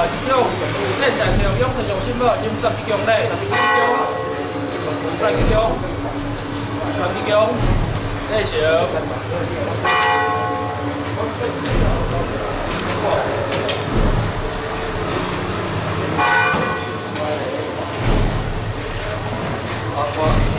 外一种是现代上永恒用心物饮三支姜嘞，三支姜，再支姜，三支姜，类型。Hãy subscribe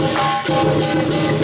Música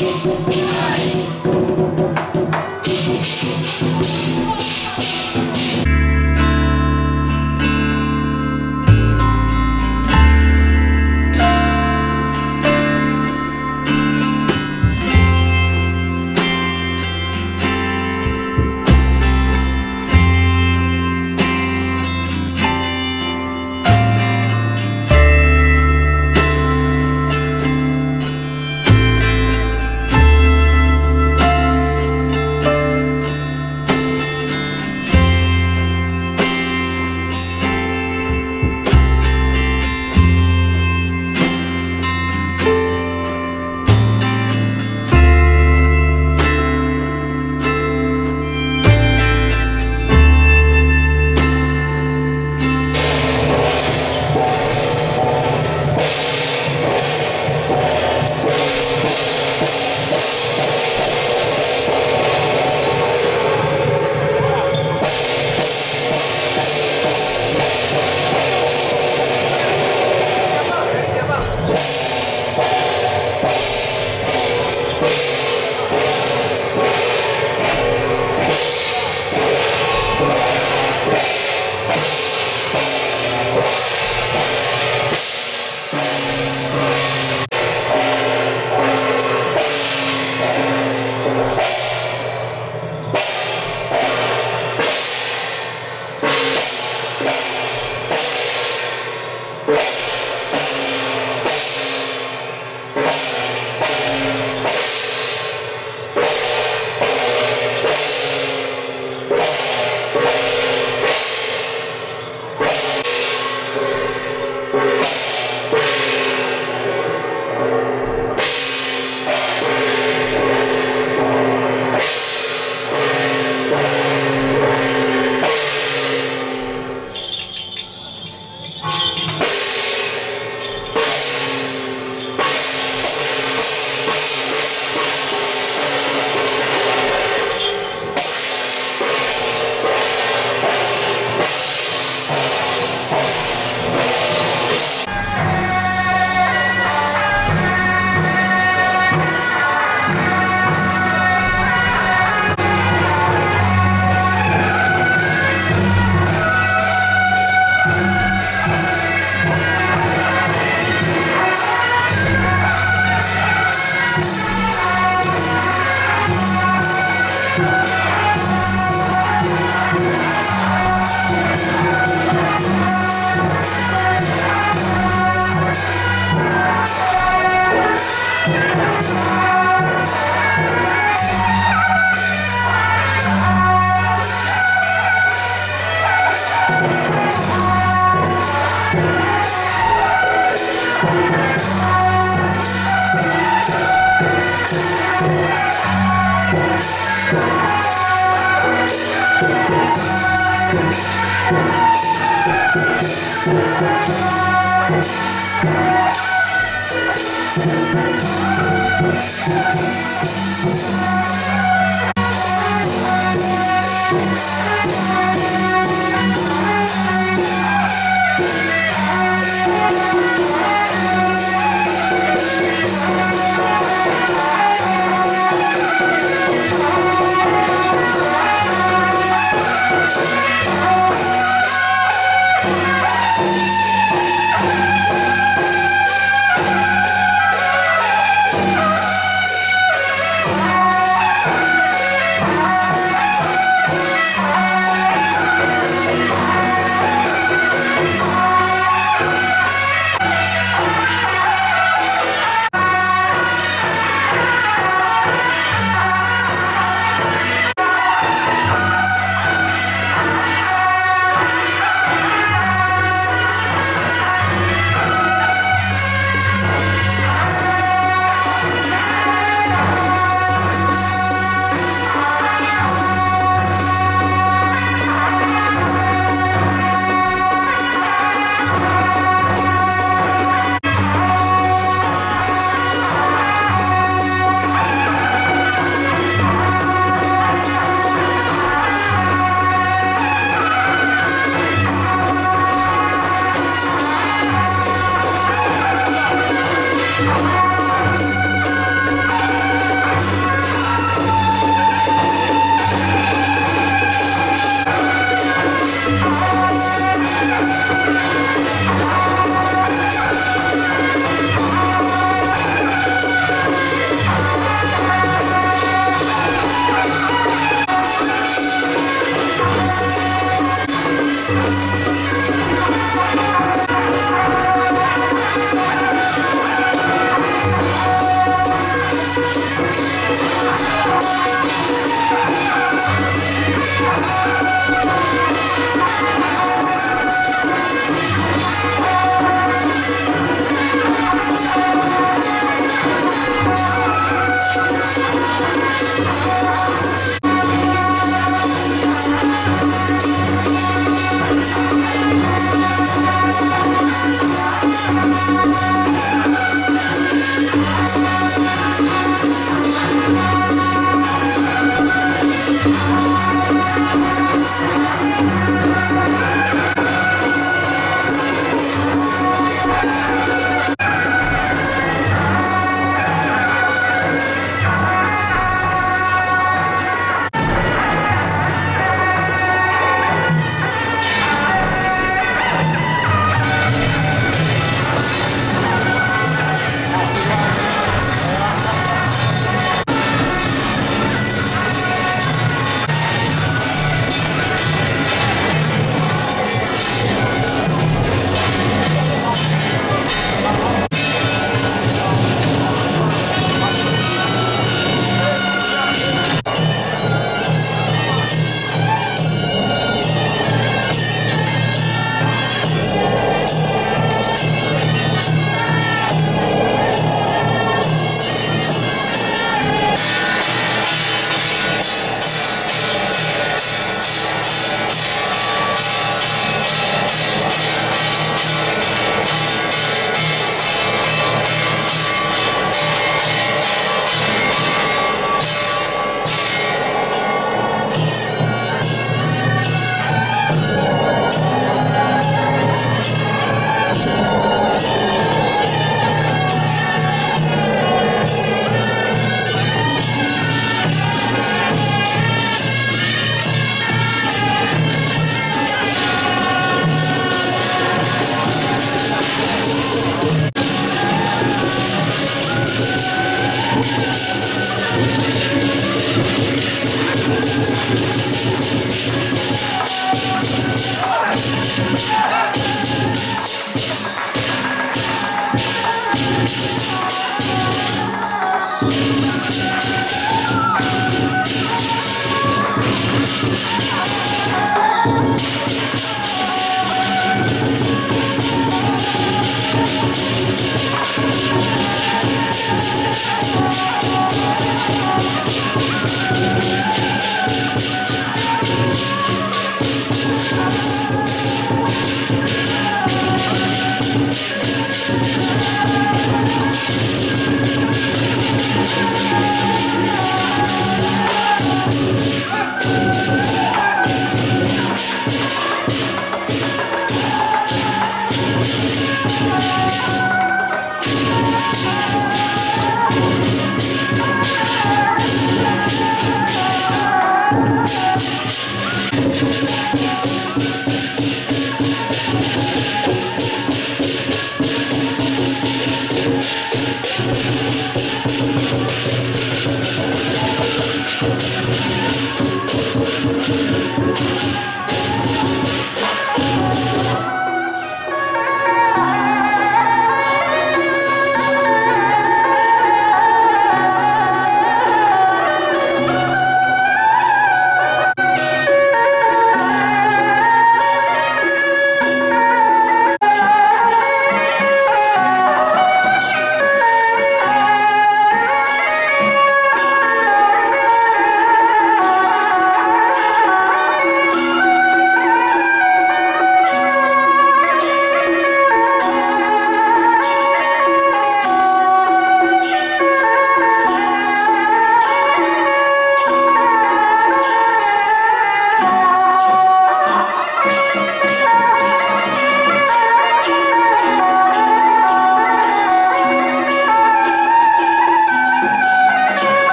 Música